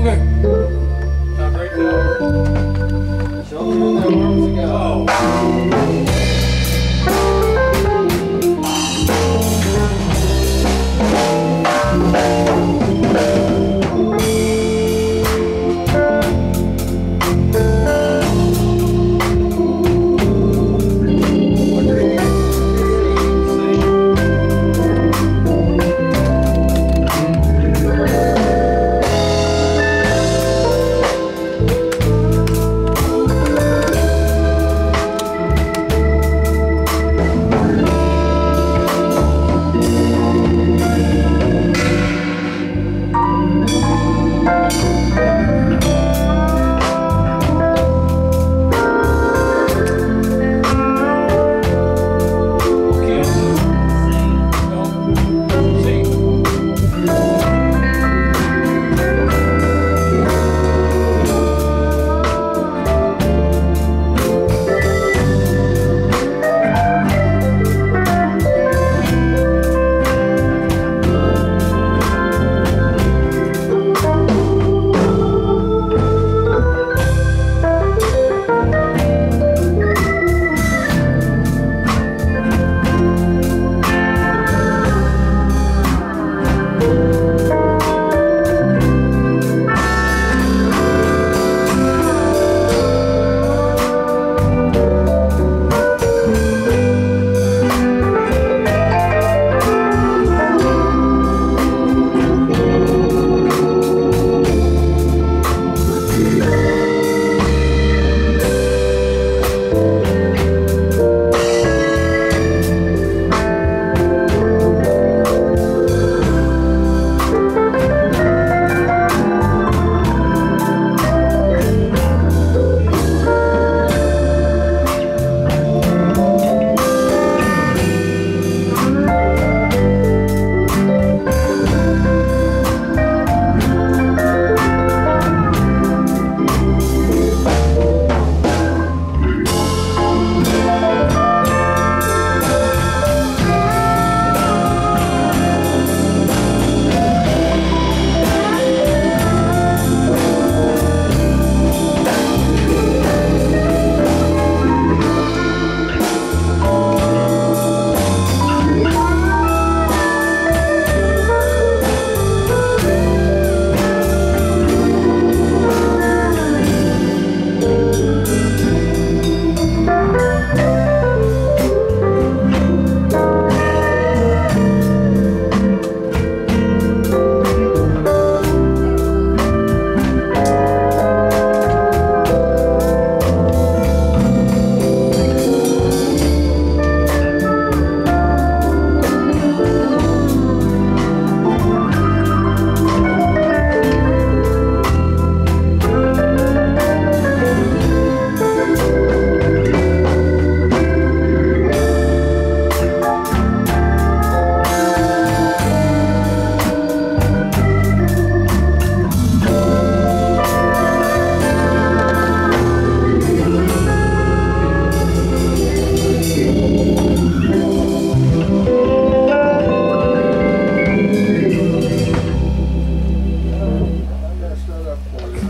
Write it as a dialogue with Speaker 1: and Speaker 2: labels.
Speaker 1: Okay.
Speaker 2: Top right down. Shoulder in there, arms to go. Oh,